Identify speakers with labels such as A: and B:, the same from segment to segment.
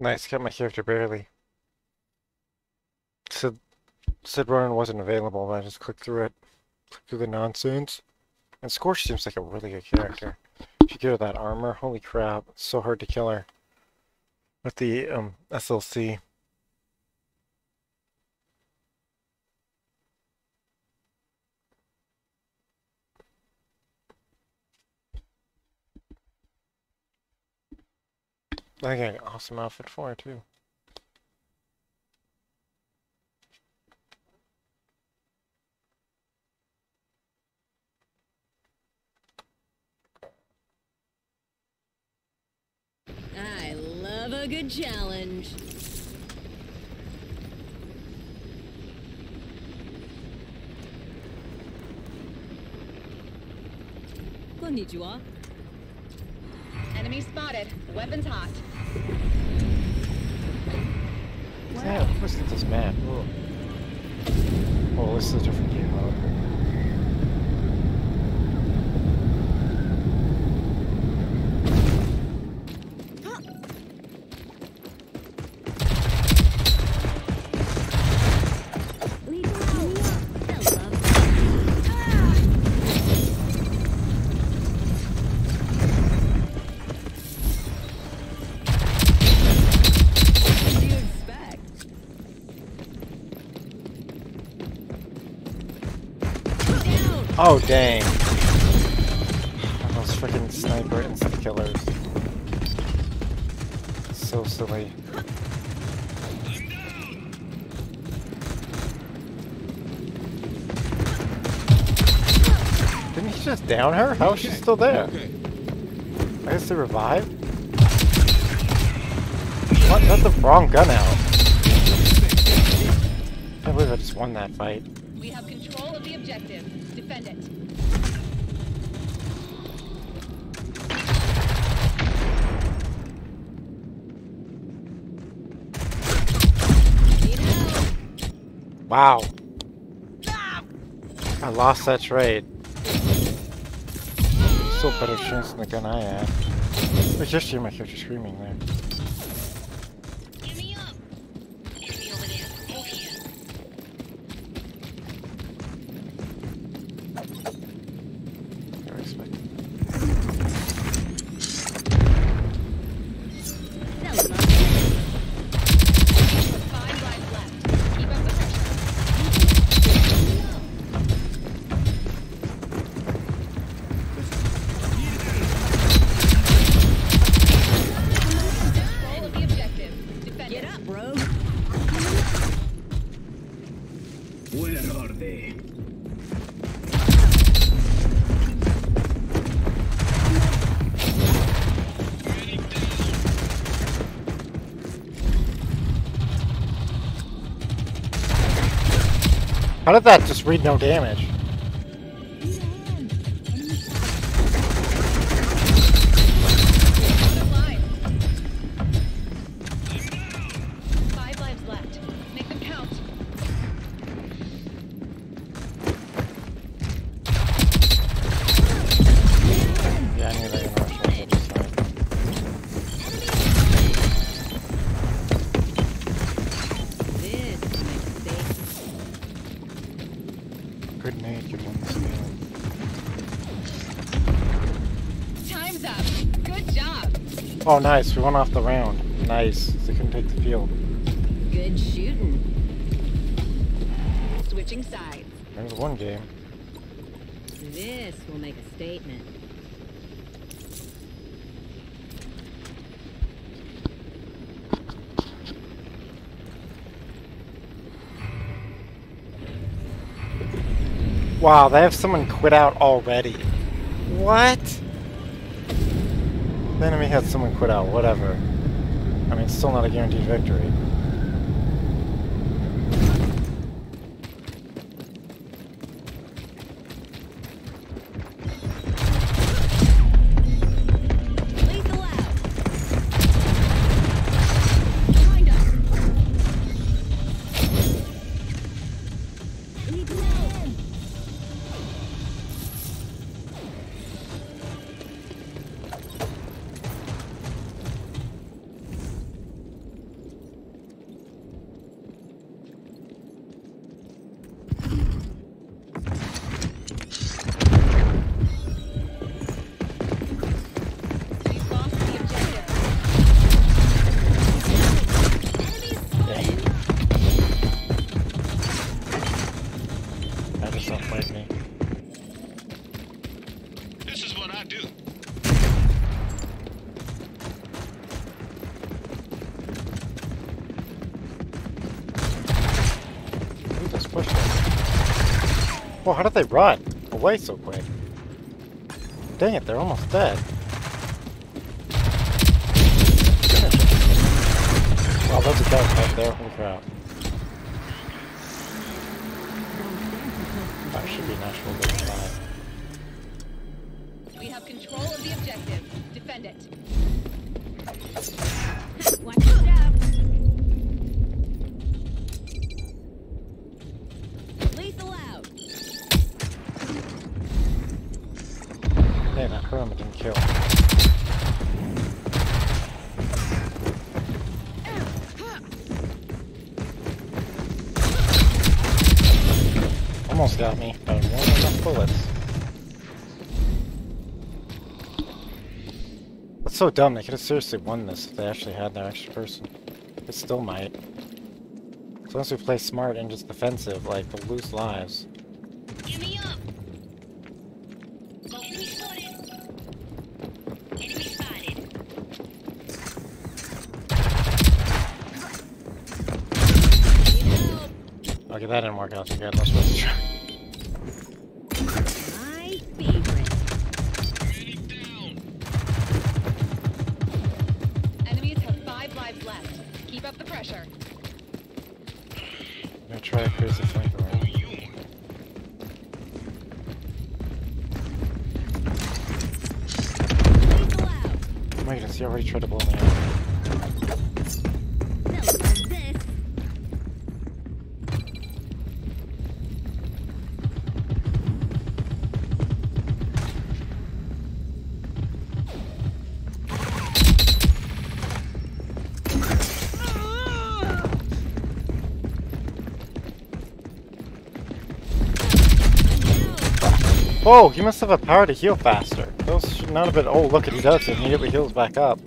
A: Nice, got my character barely. Said, said Ronin wasn't available, but I just clicked through it. Clicked through the nonsense. And Scorch seems like a really good character. If you give her that armor, holy crap, so hard to kill her. With the um, SLC. I got an awesome outfit for her too.
B: I love a good challenge. Konnichiwa.
C: Enemy spotted. Weapons hot.
A: Yeah, let's this map. Oh, this is a different game mode. So silly. Didn't he just down her? How is she still there? I guess they revived? What? Got the wrong gun out. I can't believe I just won that fight.
C: We have control of the objective. Defend it.
B: Need help!
A: Wow. I lost that trade. Still better chance than the gun I had. I just hear my character screaming there.
B: That
A: just read no damage? Oh, nice. We went off the round. Nice. They couldn't take the field.
B: Good shooting.
C: Switching sides.
A: There's one game.
B: This will make a statement.
A: Wow, they have someone quit out already. What? The enemy had someone quit out, whatever. I mean, still not a guaranteed victory. How did they run away so quick? Dang it, they're almost dead. Wow, that's a guy right there. Holy crap. That should be natural good five.
D: We have control of the objective.
A: Hey, that Hermit didn't kill. Almost got me, but more than enough bullets. That's so dumb, they could have seriously won this if they actually had their extra person. They still might. So once we play smart and just defensive, like, we'll lose lives. Okay, that didn't work out so good, let's let's try.
B: My favorite.
D: Enemies have five lives left. Keep up the pressure.
A: I'm gonna try to a crazy flank around. Oh my goodness, he already tried to blow me up. Whoa, he must have a power to heal faster. Those should not have been. Oh, look, he does. It, he immediately heals back up.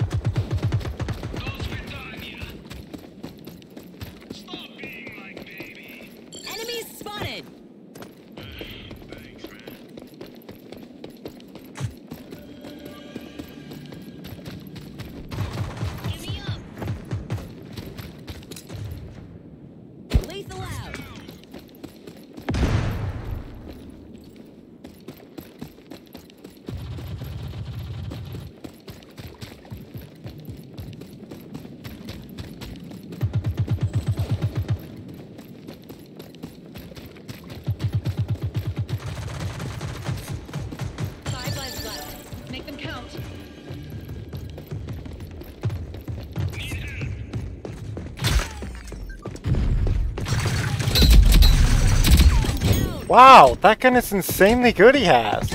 A: Wow, that gun is insanely good he has.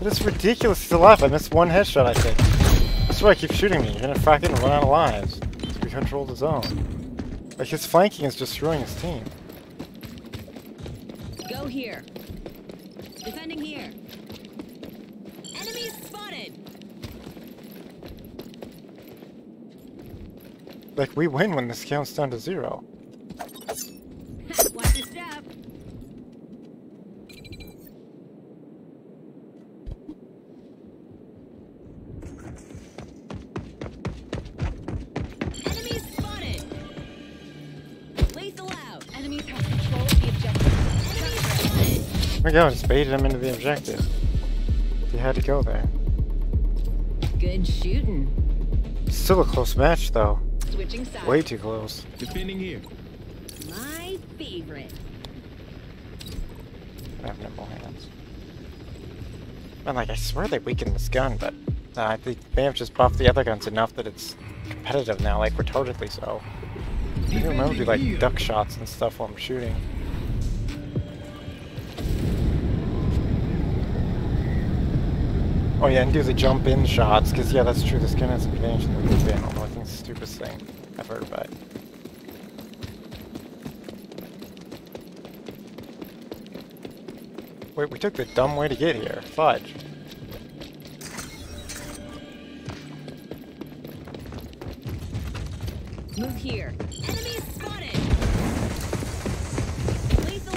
A: It is ridiculous he's alive. I missed one headshot, I think. That's why I keep shooting me. You're gonna fucking run out of lives. We control the zone. Like, his flanking is destroying his team.
B: Go here. Defending here. Enemies spotted.
A: Like, we win when this counts down to zero. Oh and god, just baited him into the objective. He had to go there.
B: Good shooting.
A: Still a close match, though.
D: Switching sides.
A: Way too close.
E: Defending here.
B: My favorite.
A: I have nimble hands. Man, like, I swear they weakened this gun, but uh, I think they have just buffed the other guns enough that it's competitive now, like, retardedly so. I can remember do, like, duck shots and stuff while I'm shooting. Oh yeah, and do the jump in shots, because yeah, that's true, this gun has an advantage in the move in, although I think it's the stupidest thing I've heard about. Wait, we took the dumb way to get here. Fudge.
B: Move here. Enemies spotted. Lethal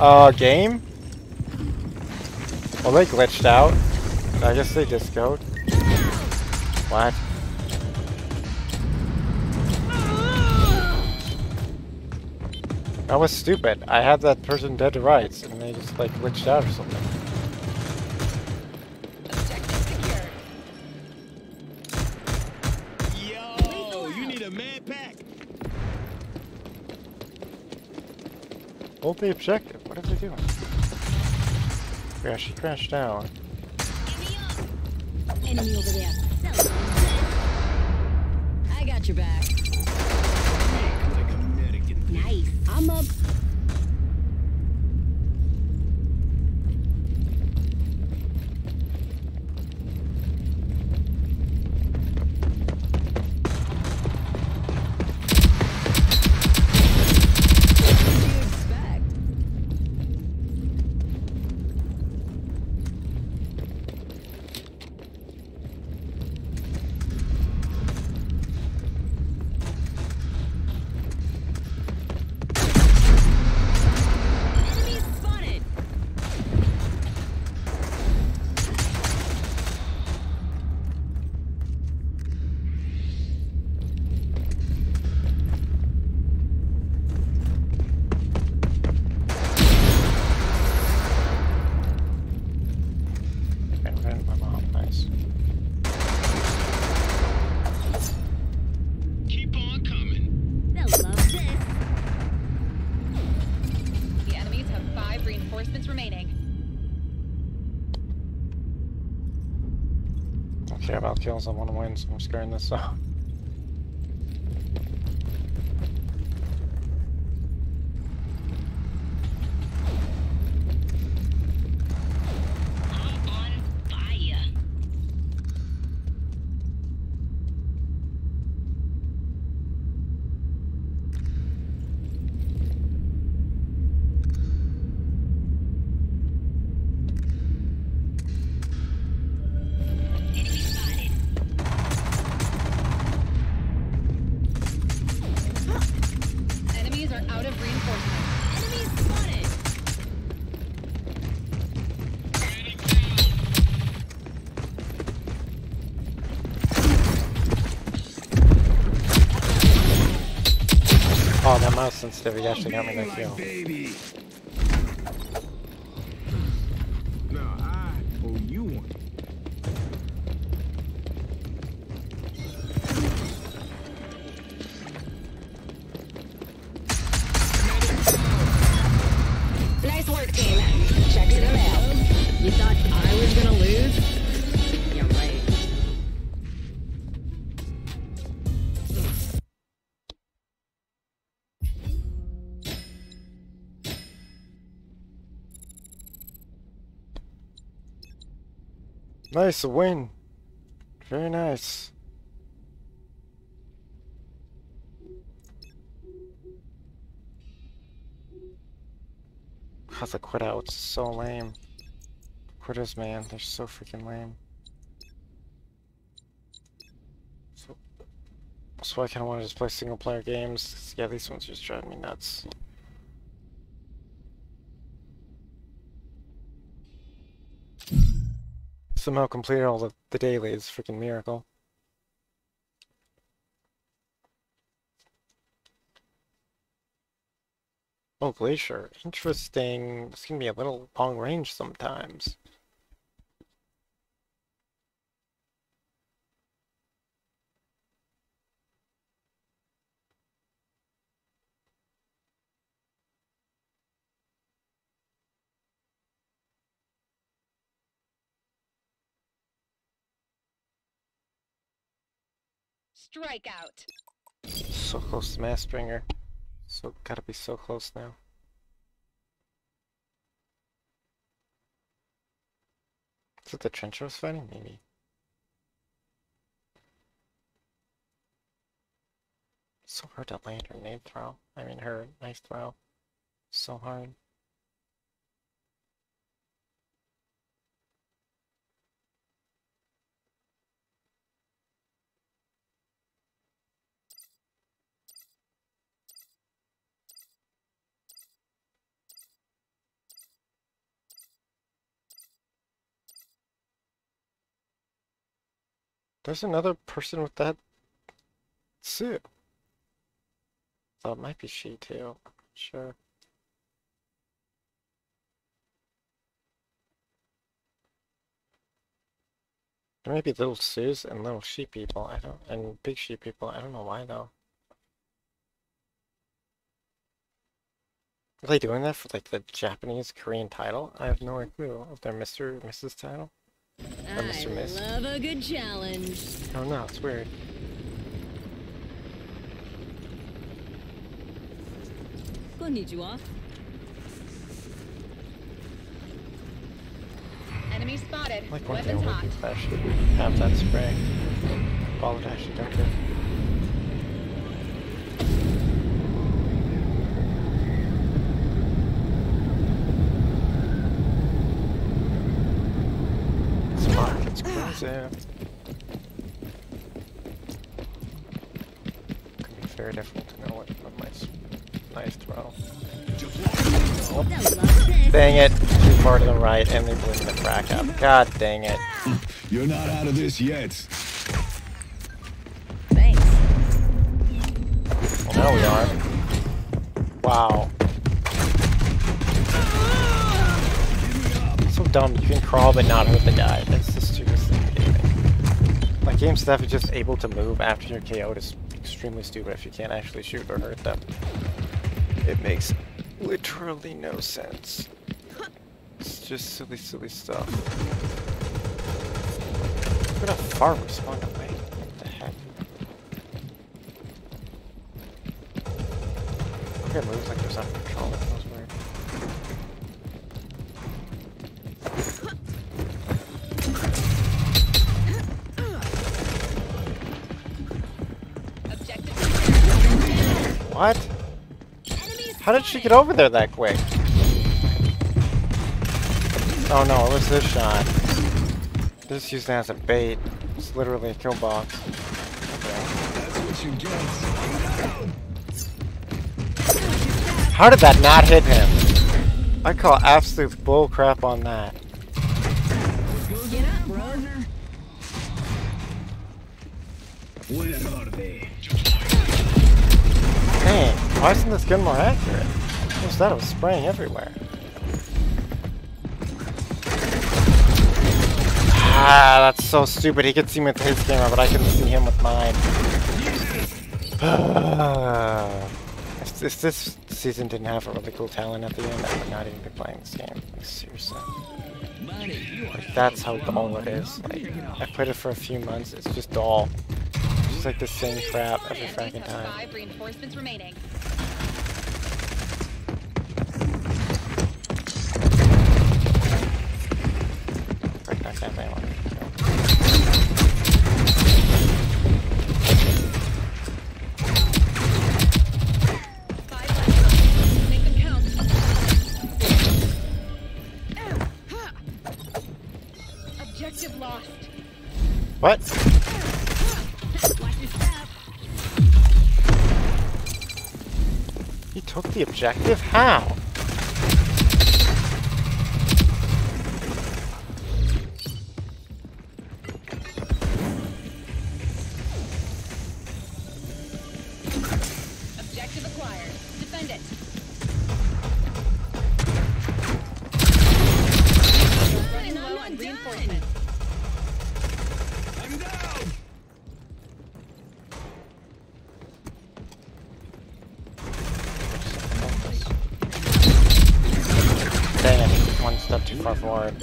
B: out.
A: Uh, game? Well, they glitched out. I guess they discoed. What? That was stupid. I had that person dead to rights, and they just like glitched out or something.
E: Yo, you need a man pack.
A: Hold the objective. What are they doing? Yeah, she crashed out.
C: Give me up.
B: Enemy over there. I got your back. Nice. I'm up.
A: Don't care about kills, I want to win, so I'm scaring this off. That mouse sensitivity actually
D: Nice,
A: a win. Very nice. God, the quit out so lame. Quitters, man, they're so freaking lame. So, why I kind of want to just play single player games. Yeah, these ones just drive me nuts. Somehow completed all the, the dailies, freaking miracle. Oh, Glacier. Interesting. It's going to be a little long range sometimes.
D: Strikeout.
A: So close to Mastringer. So gotta be so close now. Is it the trench I was fighting? Maybe. So hard to land her nade throw. I mean her nice throw. So hard. There's another person with that suit. Oh, it might be she too. Sure. There may be little Sues and little sheep people. I don't, and big sheep people. I don't know why though. Are they doing that for like the Japanese Korean title? I have no clue of their Mr. Mrs. title.
B: I
A: Mr. Miss.
B: love a good challenge.
A: Oh, I don't know. It's weird.
B: Konnichiwa.
D: Enemy spotted.
A: Like one
D: Weapons hot.
A: that should have that spray. Ball dash dunker. Spark, it's crazy. Could be very difficult to know what, what my s- nice throw.
B: That.
A: Dang it! Too far to the right, and they blew the crack up. God dang it.
E: You're not out of this yet.
B: Thanks.
A: Well, now we are. Wow. So dumb, you can crawl but not hurt the guy. That's game stuff is just able to move after you're KO'd is extremely stupid if you can't actually shoot or hurt them. It makes literally no sense. It's just silly, silly stuff. Look at how far we spawned away. What the heck? Look at moves like What? How did she get over there that quick? Oh no, it was this shot. This used as a bait. It's literally a kill box. Okay.
E: That's what you get.
A: How did that not hit him? I call absolute bull crap on that.
B: Get up,
A: why isn't this gun more accurate? What was that? It was spraying everywhere. Ah, that's so stupid. He could see me with his camera, but I couldn't see him with mine. if, if this season didn't have a really cool talent at the end, I would not even be playing this game. Like, seriously. Like, that's how dull it is. Like, I played it for a few months. It's just dull. It's like the same crap every fucking time.
D: reinforcements remaining.
A: Break the objective? How?
D: Objective acquired. Defend it. Running
B: I'm
D: low
B: not
D: on
B: done.
D: reinforcements.
E: I'm down.
A: Dang it, one step too far forward.
D: Objective lost.
E: It's nothing. Get up. I'm fine.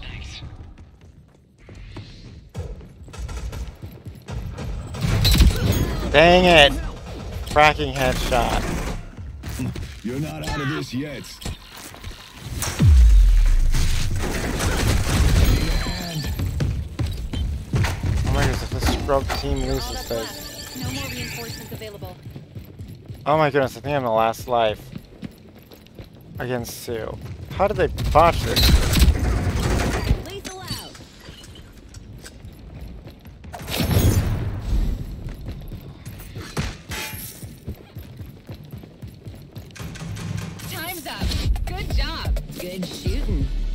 E: Thanks.
A: Dang it! Fracking headshot.
E: You're not out of this yet.
A: goodness, if this scrub team loses this.
D: No more reinforcements available.
A: Oh my goodness, I think I'm the last life. Against Sue. How did they botch this?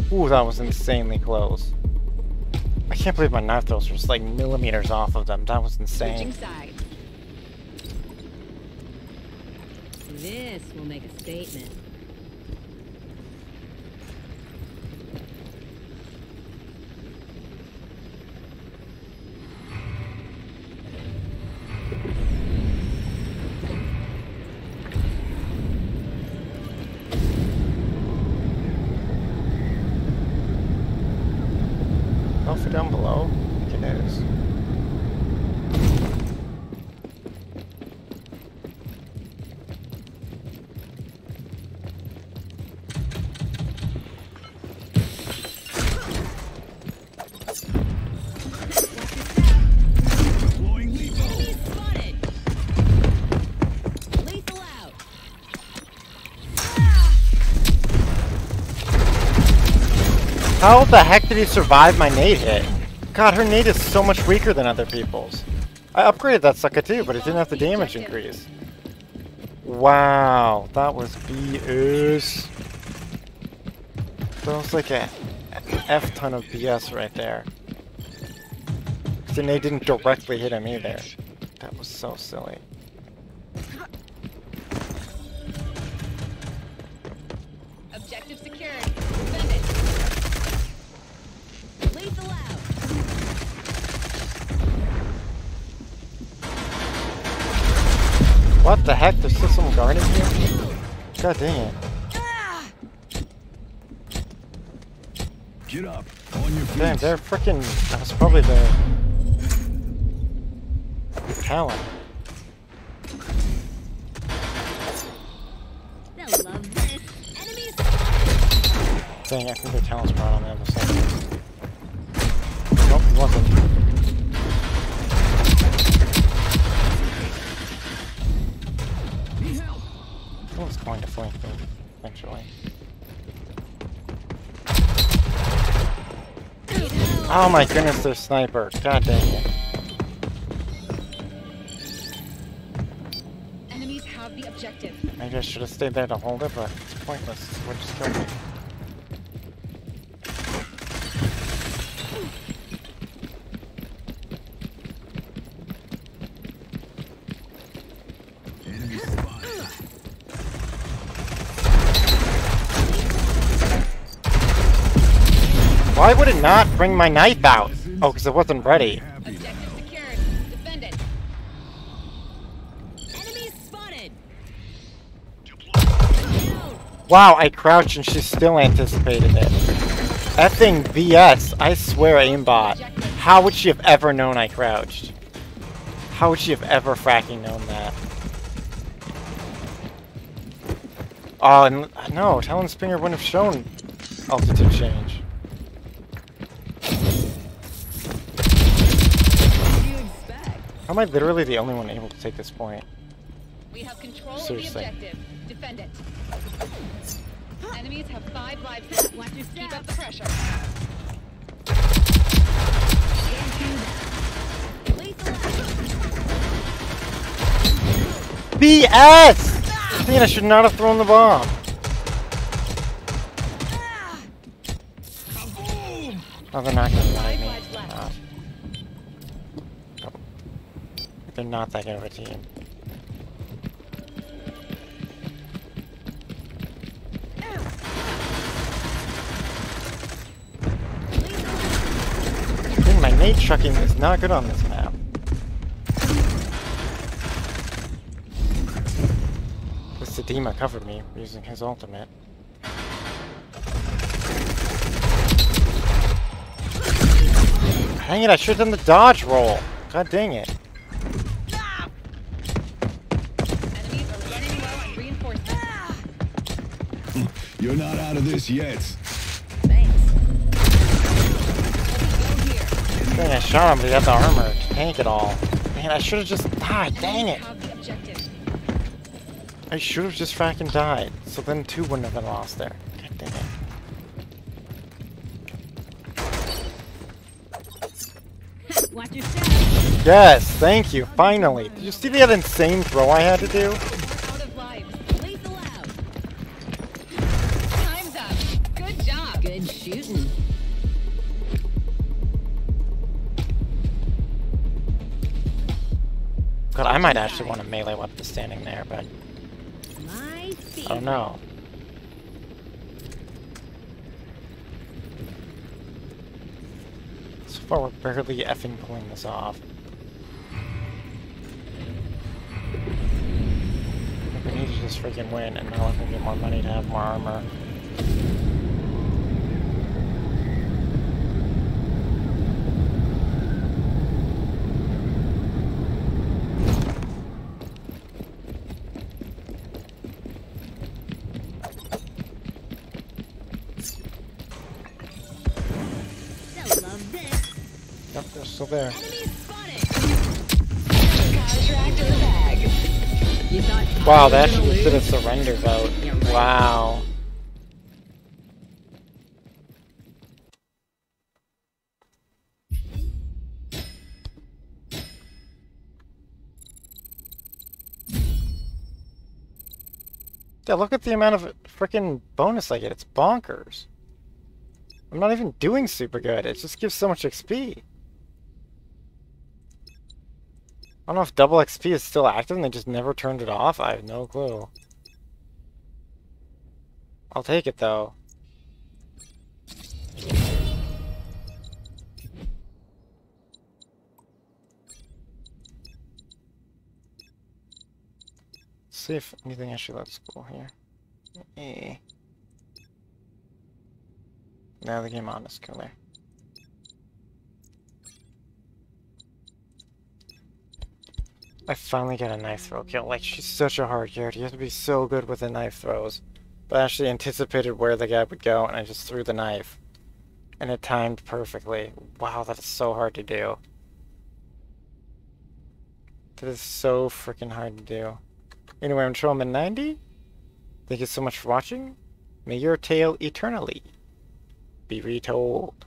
A: Ooh, that was insanely close. I can't believe my knife throws were just like millimeters off of them. That was insane.
B: This will make a statement.
A: Down below? How the heck did he survive my nade hit? God, her nade is so much weaker than other people's. I upgraded that sucker too, but it didn't have the damage increase. Wow, that was BS. That was like a F ton of BS right there. The nade didn't directly hit him either. That was so silly. There's still some guarding here? God dang it.
E: Get up. On your feet.
A: Damn, they're freaking. That was probably the. talent.
B: They'll love this. Enemies
A: Dang, I think their talent's brought on the other side. Oh my goodness, their sniper. God dang it.
D: Enemies have the objective.
A: Maybe I should have stayed there to hold it, but it's pointless. Would just kill me.
E: Enemy spotted.
A: Would not bring my knife out? Oh, because it wasn't ready.
E: Happy to
D: Objective
E: help.
D: secured. Defend it.
B: Enemies spotted.
A: Wow, I crouched and she still anticipated it. That thing BS. I swear aimbot. How would she have ever known I crouched? How would she have ever fracking known that? Oh, and no, Talon Spinger wouldn't have shown altitude change.
D: What do you expect?
A: How am I literally the only one able to take this point?
D: We have control
A: Seriously.
D: of the objective. Defend it. Enemies have five lives left. Keep up the pressure.
A: BS! Man, I should not have thrown the bomb.
E: Kaboom!
A: Oh, they're not gonna ride me.
D: lives left.
A: Not. Nope. They're not that good of a team. Think my nade chucking is not good on this map. This Sedema covered me using his ultimate. Dang it, I should have done the dodge roll. God dang it.
E: Out of this yet.
B: Thanks.
A: I shot him, but he had the armor tank it all. Man, I should have just died. Dang it. I should have just fracking died. So then two wouldn't have been lost there. God dang it. Yes, thank you, finally. Did you see the insane throw I had to do? Might actually want a melee weapon standing there, but. I don't oh, know. So far, we're barely effing pulling this off. We need to just freaking win, and now we're get more money to have more armor.
B: They'll love this.
A: Yep, they're still there.
D: Enemy spotted.
C: Contract in the bag.
B: You thought
A: Wow, that
B: was
A: a surrender vote. Wow. Yeah, look at the amount of freaking bonus I get. It's bonkers. I'm not even doing super good. It just gives so much XP. I don't know if double XP is still active and they just never turned it off. I have no clue. I'll take it though. see if anything actually looks cool here. Eh. Now the game on is cooler. I finally got a knife throw kill. Like, she's such a hard character. You have to be so good with the knife throws. But I actually anticipated where the guy would go, and I just threw the knife. And it timed perfectly. Wow, that is so hard to do. That is so freaking hard to do. Anyway, I'm Trowaman 90. Thank you so much for watching. May your tale eternally be retold.